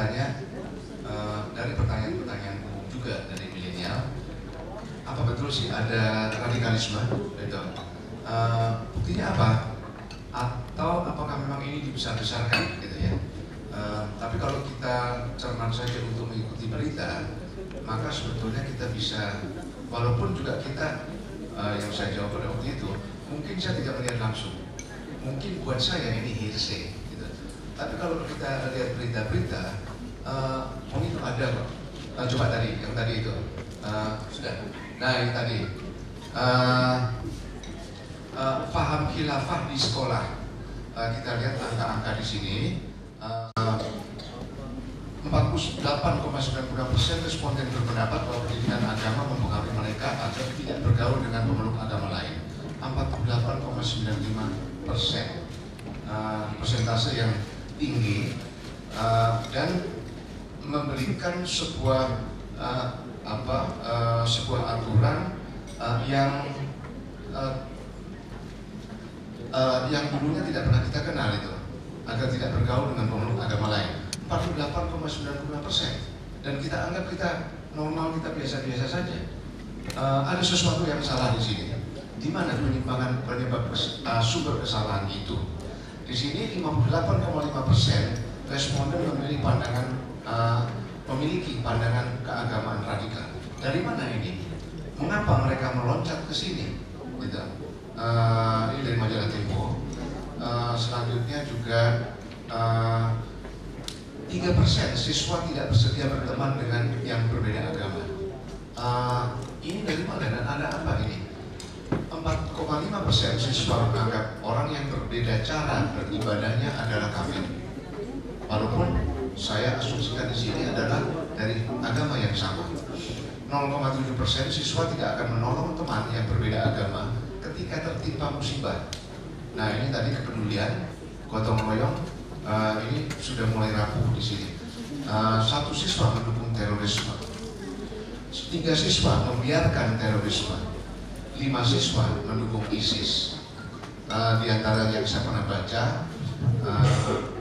bertanya uh, dari pertanyaan-pertanyaan umum juga dari milenial, apa betul sih ada radikalisme? Gitu. Uh, buktinya apa? Atau apakah memang ini dibesar-besarkan gitu ya? Uh, tapi kalau kita cermat saja untuk mengikuti berita, maka sebetulnya kita bisa, walaupun juga kita uh, yang saya jawab pada waktu itu, mungkin saya tidak melihat langsung, mungkin buat saya ini hearsay gitu. tapi kalau kita lihat berita-berita uh, oh itu ada kok uh, coba tadi yang tadi itu. Uh, sudah. Nah yang tadi. Uh, uh, paham khilafah di sekolah. Uh, kita lihat angka-angka di sini. Uh, 48,96 persen responden berpendapat bahwa pendidikan agama mempengaruhi mereka agar tidak bergaul dengan pemeluk agama lain. 48,95 persen. Uh, persentase yang tinggi. Uh, dan memberikan sebuah uh, apa uh, sebuah aturan uh, yang uh, uh, yang dulunya tidak pernah kita kenal itu agar tidak bergaul dengan pemeluk agama lain. 48,95 persen. Dan kita anggap kita normal kita biasa-biasa saja. Uh, ada sesuatu yang salah di sini. Di mana penyimpangan penyebab uh, sumber kesalahan itu. Di sini 58,5 persen responden memilih pandangan uh, memiliki pandangan keagamaan radikal. Dari mana ini? Mengapa mereka meloncat ke sini? Gitu. Uh, ini dari majalah Tempo. Uh, selanjutnya juga tiga uh, persen siswa tidak bersedia berteman dengan yang berbeda agama. Uh, ini dari mana dan ada apa ini? 4,5 persen siswa menganggap orang yang berbeda cara beribadahnya adalah kafir. Walaupun saya asumsikan di sini adalah dari agama yang sama. 0,7 persen siswa tidak akan menolong teman yang berbeda agama ketika tertimpa musibah. Nah ini tadi kepedulian, gotong royong, uh, ini sudah mulai rapuh di sini. Uh, satu siswa mendukung terorisme, tiga siswa membiarkan terorisme, lima siswa mendukung ISIS. Uh, di antara yang saya pernah baca, uh,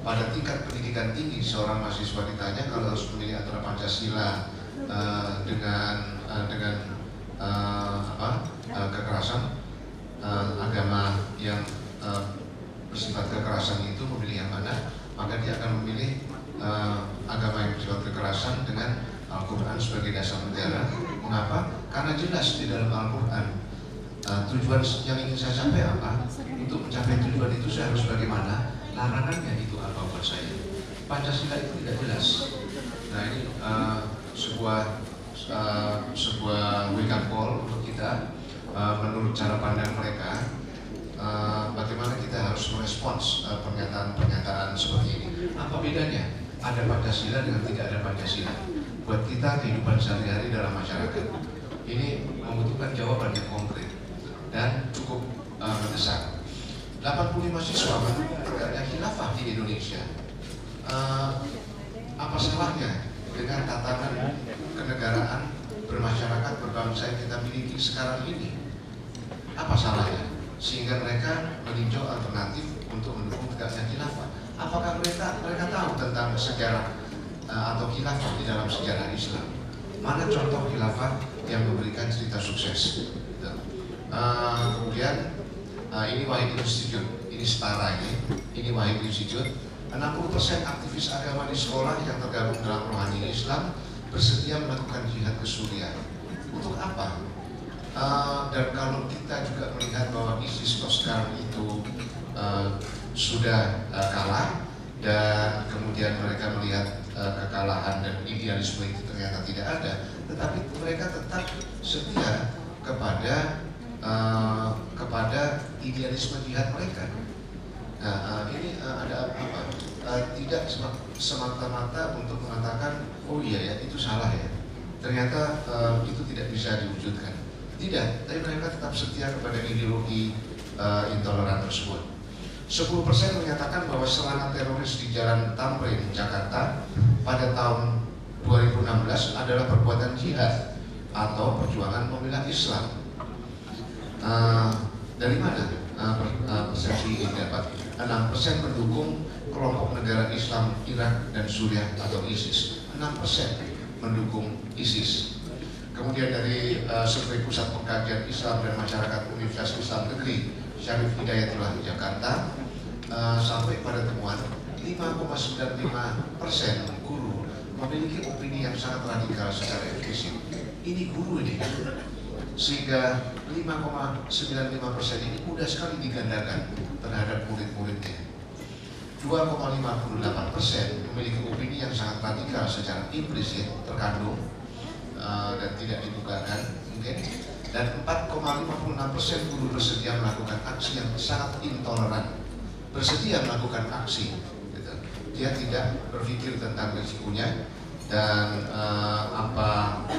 pada tingkat pendidikan tinggi seorang mahasiswa ditanya kalau harus memilih antara Pancasila uh, dengan uh, dengan uh, apa uh, kekerasan uh, agama yang uh, bersifat kekerasan itu memilih yang mana, maka dia akan memilih uh, agama yang bersifat kekerasan dengan Al-Quran sebagai dasar negara. Mengapa? Karena jelas di dalam Al-Quran uh, tujuan yang ingin saya sampai apa? Untuk mencapai tujuan itu saya harus bagaimana? Larangannya itu apa buat saya? Pancasila itu tidak jelas. Nah ini uh, sebuah uh, sebuah wake up call untuk kita uh, menurut cara pandang mereka. Uh, bagaimana kita harus merespons pernyataan-pernyataan uh, seperti ini? Apa bedanya? Ada Pancasila dengan tidak ada Pancasila buat kita kehidupan sehari-hari dalam masyarakat. Ini membutuhkan jawaban yang konkret dan cukup uh, mendesak. 85 siswa tegaknya khilafah di Indonesia. Uh, apa salahnya dengan tatanan kenegaraan bermasyarakat berbangsa yang kita miliki sekarang ini? Apa salahnya? Sehingga mereka meninjau alternatif untuk mendukung tegaknya khilafah. Apakah mereka mereka tahu tentang sejarah uh, atau khilafah di dalam sejarah Islam. Mana contoh khilafah yang memberikan cerita sukses? Uh, kemudian uh, ini Wahid Institute, ini setara ini, ini Wahid Institute. 60% aktivis agama di sekolah yang tergabung dalam rohani Islam bersedia melakukan jihad ke Suriah. Untuk apa? Uh, dan kalau kita juga melihat bahwa ISIS sekarang itu uh, sudah uh, kalah dan kemudian mereka melihat Eh, kekalahan dan idealisme itu ternyata tidak ada, tetapi mereka tetap setia kepada uh, kepada idealisme jihad mereka. Nah uh, ini uh, ada apa? Uh, tidak semata-mata untuk mengatakan oh iya ya itu salah ya. Ternyata itu tidak bisa diwujudkan. Tidak, tapi mereka tetap setia kepada ideologi intoleran tersebut. 10% menyatakan bahwa serangan teroris di Jalan Tamrin, Jakarta pada tahun 2016 adalah perbuatan jihad atau perjuangan membela Islam. Uh, dari mana uh, persepsi ini dapat 6% mendukung kelompok negara Islam Irak dan Suriah atau ISIS. 6% mendukung ISIS. Kemudian dari uh, Survei Pusat Pengkajian Islam dan Masyarakat Universitas Islam Negeri Syarif Hidayatullah Jakarta uh, sampai pada temuan 5,95 persen guru memiliki opini yang sangat radikal secara efisien. Ini guru ini, sehingga 5,95 persen ini mudah sekali digandakan terhadap murid-muridnya. 2,58 persen memiliki opini yang sangat radikal secara implisit terkandung uh, dan tidak dibukakan mungkin dan 4,56 persen guru bersedia melakukan aksi yang sangat intoleran bersedia melakukan aksi gitu. dia tidak berpikir tentang risikonya dan uh, apa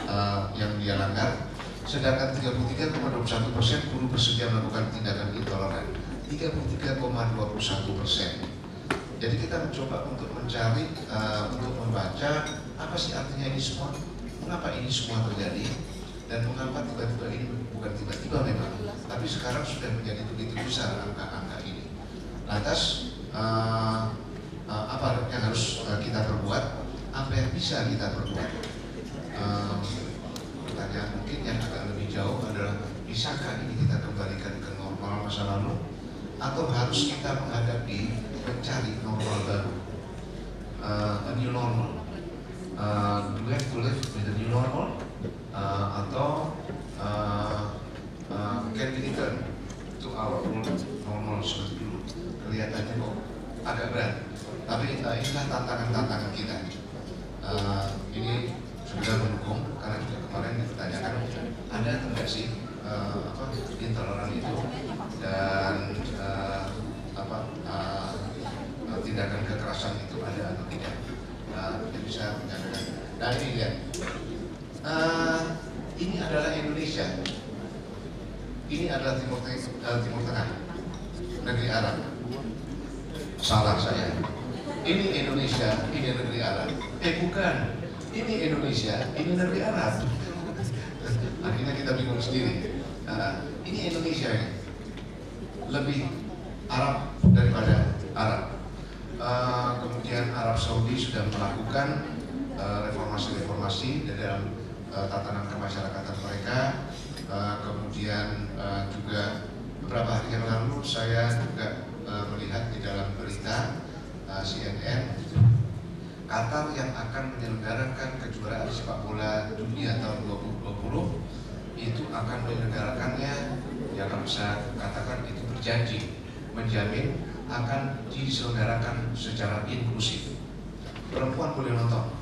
uh, yang dia langgar sedangkan 33,21 persen guru bersedia melakukan tindakan intoleran 33,21 persen jadi kita mencoba untuk mencari, uh, untuk membaca apa sih artinya ini semua, mengapa ini semua terjadi, dan mengapa tiba-tiba ini bukan tiba-tiba memang, tapi sekarang sudah menjadi begitu besar angka-angka ini. Lantas uh, uh, apa yang harus uh, kita perbuat, apa yang bisa kita perbuat? Uh, pertanyaan mungkin yang agak lebih jauh adalah bisakah ini kita kembalikan ke normal masa lalu, atau harus kita menghadapi mencari normal baru? Uh, a new normal. Uh, do we have to live with a new normal? Uh, atau uh, uh, can we return to our old normal seperti dulu? Kelihatannya kok agak berat. Tapi uh, inilah tantangan-tantangan kita. Uh, ini sudah mendukung karena juga kemarin ditanyakan ada enggak sih uh, apa intoleran itu dan uh, apa uh, tindakan kekerasan itu ada atau tidak uh, yang bisa menyatakan dan ini lihat uh, ini adalah Indonesia ini adalah Timur, uh, Timur Tengah negeri Arab. Salah saya. Ini Indonesia ini negeri Arab. Eh bukan. Ini Indonesia ini negeri Arab. Akhirnya kita bingung sendiri. Uh, ini Indonesia ini lebih Arab daripada Arab. Uh, kemudian Arab Saudi sudah melakukan eh, reformasi-reformasi uh, dalam uh, tatanan kemasyarakatan mereka. Uh, kemudian uh, juga beberapa hari yang lalu saya juga uh, melihat di dalam berita uh, CNN Qatar yang akan menyelenggarakan kejuaraan sepak bola dunia tahun 2020 itu akan menyelenggarakannya yang bisa katakan itu berjanji menjamin akan diselenggarakan secara inklusif. Perempuan boleh nonton,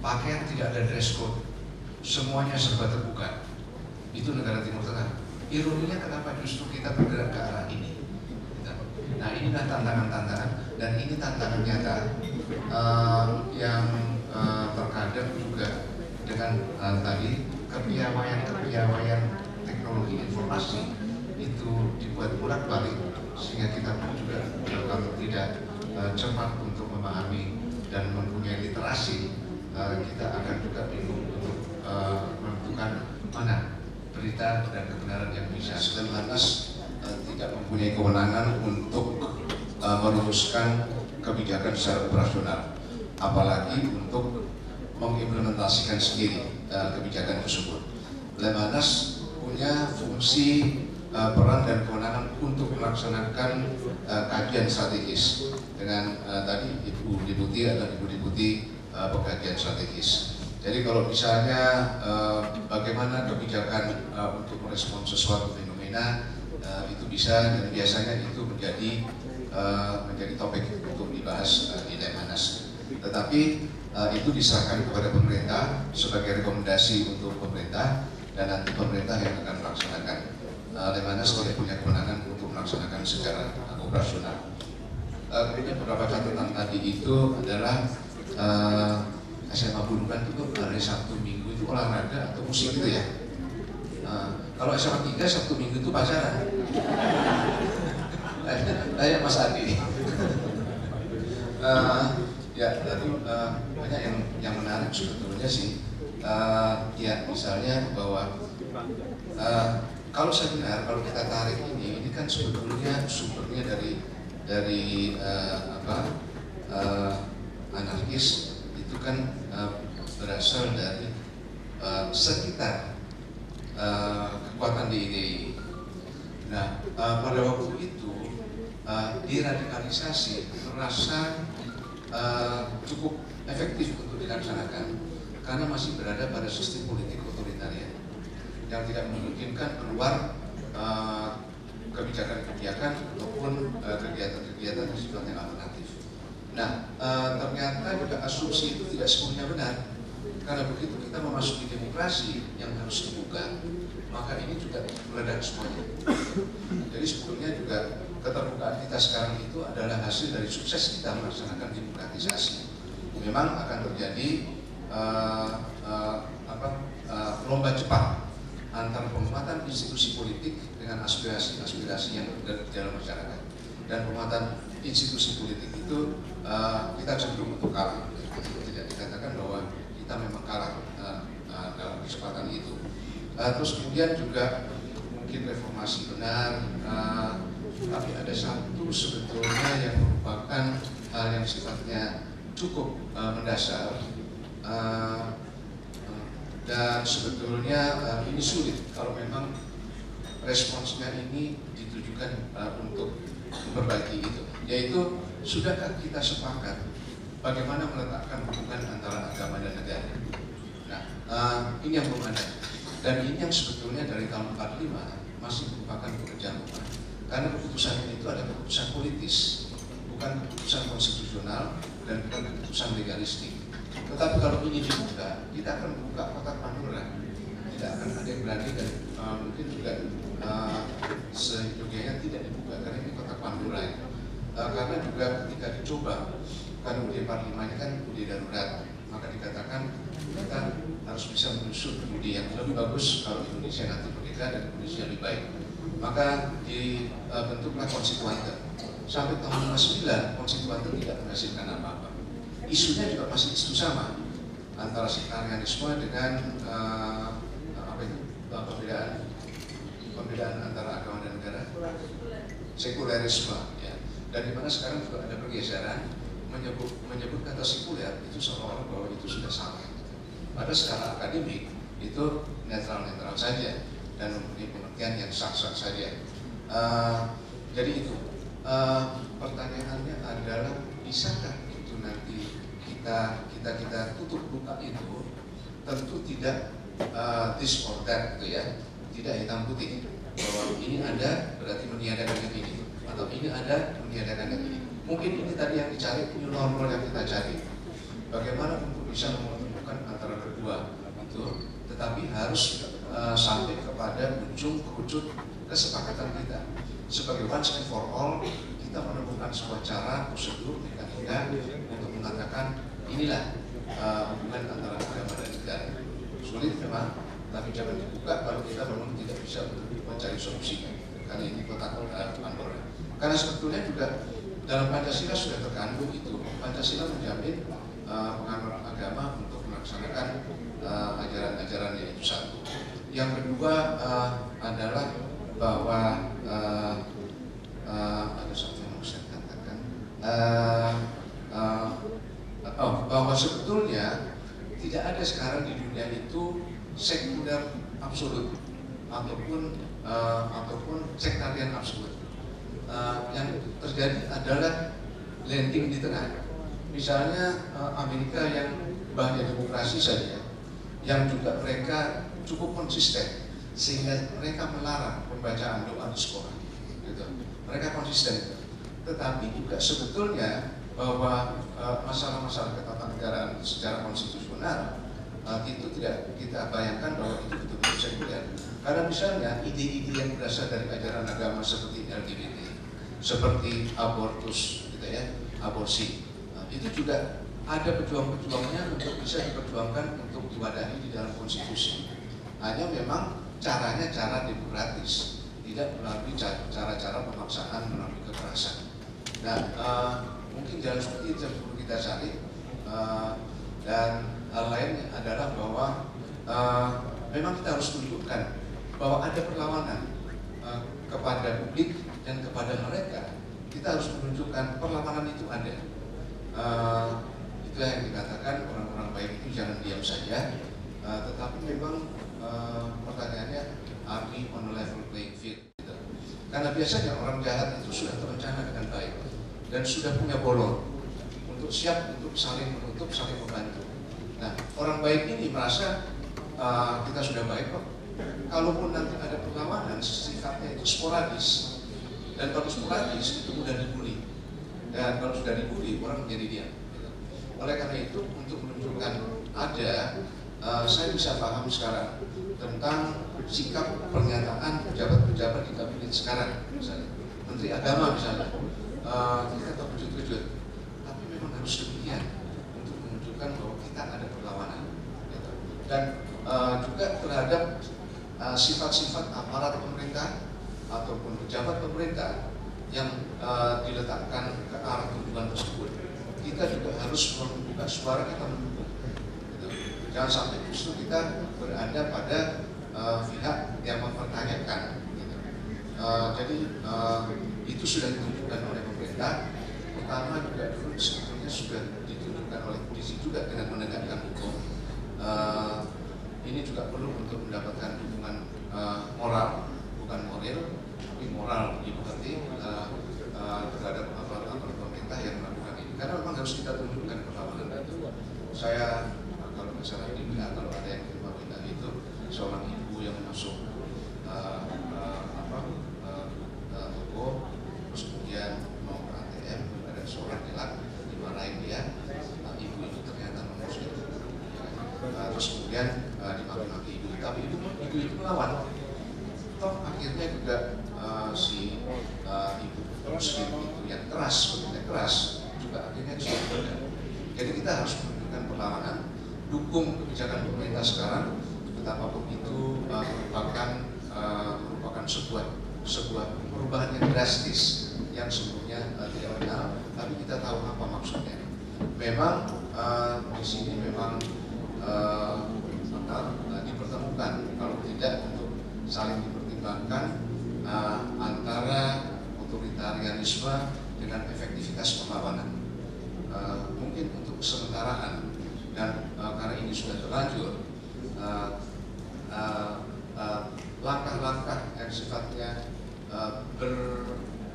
pakaian tidak ada dress code, semuanya serba terbuka. Itu negara Timur Tengah. Ironinya kenapa justru kita bergerak ke arah ini? Nah inilah tantangan-tantangan dan ini tantangan nyata uh, yang uh, terkadang juga dengan uh, tadi kepiawaian-kepiawaian teknologi informasi itu dibuat bolak balik sehingga kita pun juga kalau tidak uh, cepat untuk memahami dan mempunyai literasi uh, kita akan juga bingung untuk uh, menentukan mana berita dan kebenaran yang bisa dan lantas uh, tidak mempunyai kewenangan untuk uh, merumuskan kebijakan secara operasional apalagi untuk mengimplementasikan sendiri uh, kebijakan tersebut. Lemhanas punya fungsi uh, peran dan kewenangan untuk melaksanakan uh, kajian strategis dengan uh, tadi Ibu Deputi atau Ibu Deputi uh, pengkajian strategis. Jadi kalau misalnya uh, bagaimana kebijakan uh, untuk merespon sesuatu fenomena uh, itu bisa dan biasanya itu menjadi uh, menjadi topik untuk dibahas uh, di Lemhanas. Tetapi uh, itu diserahkan kepada pemerintah sebagai rekomendasi untuk pemerintah dan nanti pemerintah yang akan melaksanakan uh, Lemhanas tidak punya kewenangan untuk melaksanakan secara operasional. Kemudian beberapa catatan tadi itu adalah uh, SMA Bulungan itu hari Sabtu Minggu itu olahraga atau musik gitu ya. Uh, kalau SMA 3 Sabtu Minggu itu pacaran. Kayak Mas Adi. uh, ya, tadi uh, banyak yang yang menarik sebetulnya sih. Uh, ya, misalnya bahwa uh, kalau saya dengar, kalau kita tarik ini, ini kan sebetulnya sumbernya dari dari uh, apa uh, anarkis itu kan uh, berasal dari uh, sekitar uh, kekuatan DIDI. Nah, uh, pada waktu itu uh, diradikalisasi terasa uh, cukup efektif untuk dilaksanakan karena masih berada pada sistem politik otoritarian yang tidak memungkinkan keluar kebijakan-kebijakan ataupun kegiatan-kegiatan yang sifatnya alternatif. Nah, ternyata juga asumsi itu tidak sepenuhnya benar karena begitu kita memasuki demokrasi yang harus dibuka, maka ini juga meledak semuanya. Jadi sebetulnya juga keterbukaan kita sekarang itu adalah hasil dari sukses kita melaksanakan demokratisasi. Memang akan terjadi uh, uh, apa, uh, lomba cepat antara penguatan institusi politik dengan aspirasi-aspirasi yang ada di dalam masyarakat. Dan penguatan institusi politik itu uh, kita cenderung untuk kalah. Tidak dikatakan bahwa kita memang kalah uh, uh, dalam kesempatan itu. Uh, terus kemudian juga mungkin reformasi benar, uh, tapi ada satu sebetulnya yang merupakan hal yang sifatnya cukup uh, mendasar uh, dan sebetulnya uh, ini sulit kalau memang responsnya ini ditujukan uh, untuk memperbaiki itu, yaitu sudahkah kita sepakat bagaimana meletakkan hubungan antara agama dan negara. Nah, uh, ini yang belum. Dan ini yang sebetulnya dari tahun 45 masih merupakan pekerjaan rumah. Karena keputusan itu adalah keputusan politis, bukan keputusan konstitusional dan bukan keputusan legalistik. Tetapi kalau ini dibuka, kita akan membuka kotak Pandora. Tidak akan ada yang berani dan uh, mungkin juga uh, tidak dibuka karena ini kotak Pandora. Uh, karena juga ketika dicoba. Kan UD 45 ini kan UD darurat. Maka dikatakan kita harus bisa menyusun UD yang lebih bagus kalau Indonesia nanti merdeka dan Indonesia lebih baik. Maka dibentuklah konstituante. Sampai tahun 59 konstituante tidak menghasilkan apa-apa. Isunya juga masih isu sama antara sektarianisme dengan uh, apa itu perbedaan perbedaan antara agama dan negara. Sekulerisme di mana sekarang juga ada pergeseran menyebut, menyebut kata sekuler itu seolah-olah bahwa itu sudah sama. Pada skala akademik itu netral-netral saja dan mempunyai pengertian yang sah-sah saja. Uh, jadi itu uh, pertanyaannya adalah bisakah itu nanti kita kita kita tutup buka itu tentu tidak uh, this gitu ya tidak hitam putih bahwa ini ada berarti meniadakan yang ini atau ini ada meniadakan yang ini Mungkin ini tadi yang dicari, new normal yang kita cari. Bagaimana untuk bisa menemukan antara kedua itu, tetapi harus uh, sampai kepada ujung kerucut kesepakatan kita. Sebagai once and for all, kita menemukan sebuah cara, prosedur, mekanika untuk mengatakan inilah uh, hubungan antara agama dan negara. Sulit memang, tapi jangan dibuka kalau kita memang tidak bisa mencari solusinya. Karena ini kotak uh, Pandora. Karena sebetulnya juga dalam Pancasila sudah terkandung itu. Pancasila menjamin uh, penganut agama untuk melaksanakan uh, ajaran-ajarannya itu satu. Yang kedua uh, adalah bahwa uh, uh, ada satu yang saya katakan uh, uh, oh, bahwa sebetulnya tidak ada sekarang di dunia itu sekuler absolut ataupun uh, ataupun sektarian absolut uh, yang terjadi adalah landing di tengah. Misalnya uh, Amerika yang banyak demokrasi saja, yang juga mereka cukup konsisten sehingga mereka melarang pembacaan doa di sekolah. Gitu. Mereka konsisten. Tetapi juga sebetulnya bahwa eh, masalah-masalah uh, ketatanegaraan secara konstitusional uh, itu tidak kita bayangkan bahwa itu betul-betul sekuler. Karena misalnya ide-ide yang berasal dari ajaran agama seperti LGBT seperti abortus gitu ya aborsi. Nah, itu juga ada pejuang-pejuangnya untuk bisa diperjuangkan untuk diwadahi di dalam konstitusi. Hanya memang caranya cara demokratis tidak melalui cara-cara pemaksaan melalui kekerasan. Nah uh, mungkin jalan seperti itu perlu kita cari uh, dan hal lain adalah bahwa uh, memang kita harus tunjukkan bahwa ada perlawanan uh, kepada publik dan kepada mereka kita harus menunjukkan perlawanan itu ada. Uh, itulah yang dikatakan orang-orang baik itu jangan diam saja, uh, tetapi memang uh, pertanyaannya we on a level playing field? Gitu. Karena biasanya orang jahat itu sudah terencana dengan baik dan sudah punya bolong untuk siap untuk saling menutup, saling membantu. Nah, orang baik ini merasa uh, kita sudah baik kok. Kalaupun nanti ada perlawanan, sifatnya itu sporadis. Dan kalau sporadis itu mudah dibully. Dan kalau sudah dibully, orang menjadi diam. Oleh karena itu, untuk menunjukkan ada, uh, saya bisa paham sekarang tentang sikap pernyataan pejabat-pejabat di kabinet sekarang, misalnya Menteri Agama misalnya, uh, kita terkejut-kejut, tapi memang harus demikian untuk menunjukkan bahwa kita ada perlawanan. Dan uh, juga terhadap sifat-sifat uh, aparat pemerintah ataupun pejabat pemerintah yang uh, diletakkan ke arah tujuan tersebut kita juga harus membuka suara kita mendukung. Gitu. Jangan sampai justru kita berada pada uh, pihak yang mempertanyakan. Gitu. Uh, jadi uh, itu sudah ditunjukkan oleh pemerintah. Pertama juga dulu sebetulnya sudah ditunjukkan oleh polisi juga dengan menegakkan hukum. Uh, ini juga perlu untuk mendapatkan dukungan uh, moral, bukan moral, tapi moral ibu nanti uh, uh, terhadap aparat-aparat pemerintah yang melakukan karena memang harus kita tunjukkan perlawanan itu. Saya kalau nggak salah ini kalau ada yang terima berita itu seorang ibu yang masuk uh, uh, apa uh, uh, toko terus kemudian mau ke ATM ada seorang gelap dimarahin dia uh, ibu itu ternyata non muslim uh, terus kemudian uh, dimaki-maki ibu tapi ibu ibu itu melawan toh akhirnya juga uh, si uh, ibu muslim itu yang keras begitu keras juga akhirnya disebutkan. Jadi kita harus menunjukkan perlawanan, dukung kebijakan pemerintah sekarang, betapapun itu uh, merupakan uh, merupakan sebuah sebuah perubahan yang drastis yang sebelumnya uh, tidak benar, tapi kita tahu apa maksudnya. Memang uh, di sini memang uh, uh, dipertemukan kalau tidak untuk saling dipertimbangkan uh, antara otoritarianisme dengan efektivitas perlawanan. Uh, mungkin untuk sementaraan dan uh, karena ini sudah terlanjur uh, uh, uh, langkah-langkah yang sifatnya uh, ber,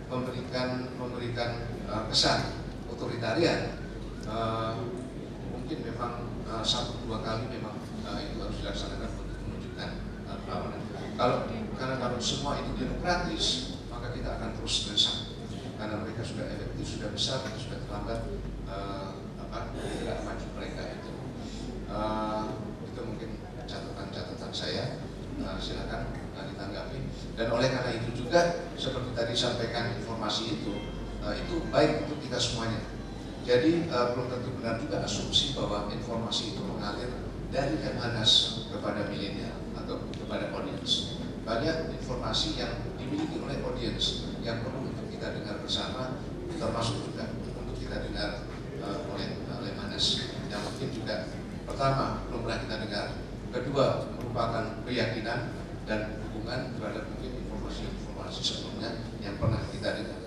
memberikan memberikan uh, kesan otoritarian uh, mungkin memang uh, satu dua kali memang uh, itu harus dilaksanakan untuk menunjukkan uh, perlawanan. Kalau karena kalau semua itu demokratis maka kita akan terus bersama karena mereka sudah efektif, sudah besar, sudah terlambat uh, apa tidak maju. Uh, itu mungkin catatan-catatan saya. Uh, silakan uh, ditanggapi. Dan oleh karena itu juga seperti tadi sampaikan informasi itu, uh, itu baik untuk kita semuanya. Jadi uh, belum tentu benar juga asumsi bahwa informasi itu mengalir dari Kemhanas kepada milenial atau kepada audiens. Banyak informasi yang dimiliki oleh audiens yang perlu kita dengar bersama termasuk juga untuk kita dengar uh, oleh juga pertama belum pernah kita dengar, kedua merupakan keyakinan dan dukungan terhadap mungkin informasi-informasi sebelumnya yang pernah kita dengar.